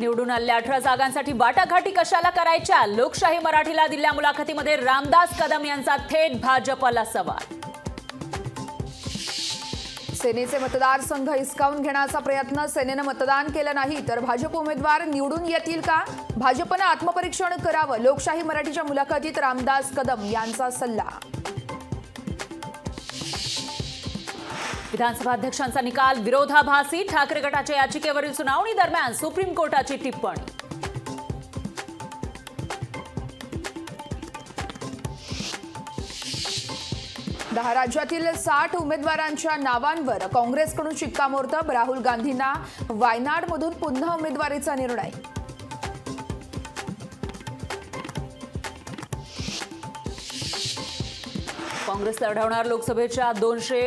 निवडून आलेल्या अठरा जागांसाठी वाटाघाटी कशाला करायच्या? लोकशाही मराठीला दिल्या मुलाखतीमध्ये रामदास कदम यांचा थेट भाजपला सवाल. सेनेचे मतदारसंघ हिसकावून घेण्याचा प्रयत्न सेनेनं मतदान केलं नाही तर भाजप उमेदवार निवडून येतील का? भाजपनं आत्मपरीक्षण करावं लोकशाही मराठीच्या मुलाखतीत रामदास कदम यांचा सल्ला. विधानसभा अध्यक्षांचा निकाल विरोधाभासी. ठाकरे गटाच्या याचिकेवरील सुनावणी दरम्यान सुप्रीम कोर्टाची टिप्पणी. दहा राज्यातील साठ उमेदवारांच्या नावांवर काँग्रेसकडून शिक्कामोर्तब. राहुल गांधींना वायनाडमधून पुन्हा उमेदवारीचा निर्णय. काँग्रेस लढवणार लोकसभेच्या दोनशे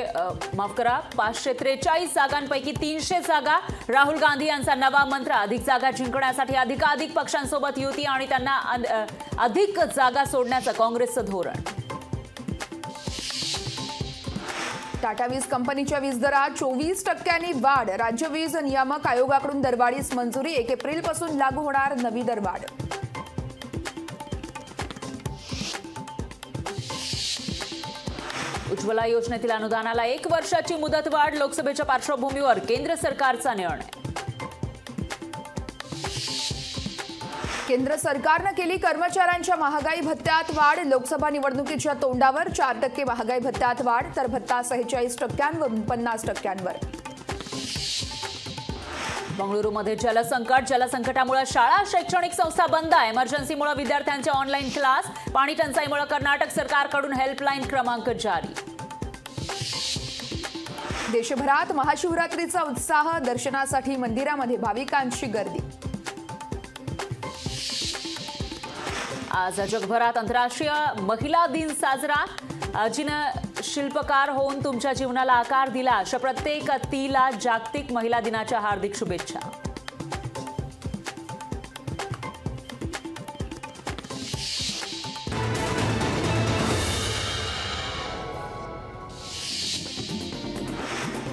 माफ करा पाचशे त्रेचाळीस जागांपैकी तीनशे जागा राहुल गांधी यांचा नवा मंत्र. अधिक जागा जिंकण्यासाठी अधिकाधिक पक्षांसोबत युती आणि त्यांना अधिक जागा सोडण्याचं काँग्रेसचं धोरण. टाटा वीज कंपनीच्या वीज दरात चोवीस टक्क्यांनी वाढ. राज्य वीज नियामक आयोगाकडून दरवाढीस मंजुरी. एक एप्रिलपासून लागू होणार नवी दरवाढ. उज्ज्वला योजनेतील अनुदानाला एक वर्षाची मुदतवाढ लोकसभेच्या पार्श्वभूमीवर केंद्र सरकारचा निर्णय. केंद्र सरकारनं केली कर्मचाऱ्यांच्या महागाई भत्त्यात वाढ लोकसभा निवडणुकीच्या तोंडावर चार टक्के महागाई भत्त्यात वाढ तर भत्ता सेहेचाळीस टक्क्यांवरून पन्नास टक्क्यांवर. बंगळुरूमध्ये जलसंकट जलसंकटामुळे शाळा शैक्षणिक संस्था बंद एमर्जन्सीमुळे विद्यार्थ्यांचे ऑनलाईन क्लास पाणी टंचाईमुळे कर्नाटक सरकारकडून हेल्पलाईन क्रमांक जारी. देशभरात महाशिवरात्रीचा उत्साह दर्शनासाठी मंदिरामध्ये भाविकांची गर्दी. आज जगभरात आंतरराष्ट्रीय महिला दिन साजरा. जिनं शिल्पकार होऊन तुमच्या जीवनाला आकार दिला अशा प्रत्येक तीला जागतिक महिला दिनाच्या हार्दिक शुभेच्छा.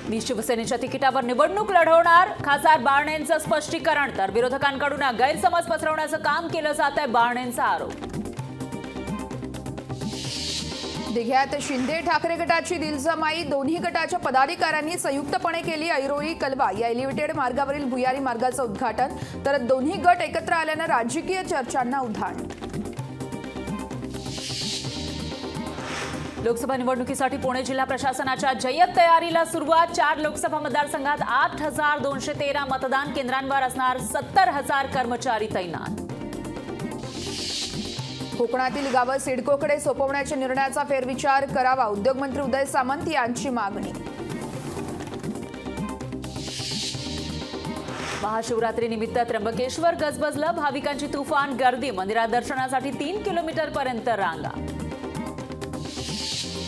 मी शिवसेनेच्या तिकिटावर निवडणूक लढवणार. खासदार बारणेंचं स्पष्टीकरण तर विरोधकांकडून गैरसमज पसरवण्याचं काम केलं जात आहे बारणेंचा आरोप. दिघ्यात शिंदे ठाकरे गटाची दिलजमाई दोन्ही गटाच्या पदाधिकाऱ्यांनी संयुक्तपणे केली ऐरोळी कलवा. या एलिव्हेटेड मार्गावरील भुयारी मार्गाचं उद्घाटन. तर दोन्ही गट एकत्र आल्यानं राजकीय चर्चांना उधाण. लोकसभा निवडणुकीसाठी पुणे जिल्हा प्रशासनाच्या जय्यत तयारीला सुरुवात. चार लोकसभा मतदारसंघात आठ हजार दोनशे तेरा मतदान केंद्रांवर असणार सत्तर हजार कर्मचारी तैनात. कोकणातील गावं सिडकोकडे सोपवण्याच्या निर्णयाचा फेरविचार करावा उद्योगमंत्री उदय सामंत यांची मागणी. महाशिवरात्री निमित्त त्र्यंबकेश्वर गजबजलं भाविकांची तुफान गर्दी मंदिरात दर्शनासाठी तीन किलोमीटर पर्यंत रांगा.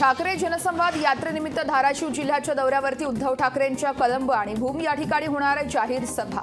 ठाकरे जनसंवाद यात्रेनिमित्त धाराशिव जिल्ह्याच्या दौऱ्यावरती उद्धव ठाकरेंच्या कलंब आणि भूम या ठिकाणी होणार जाहीर सभा.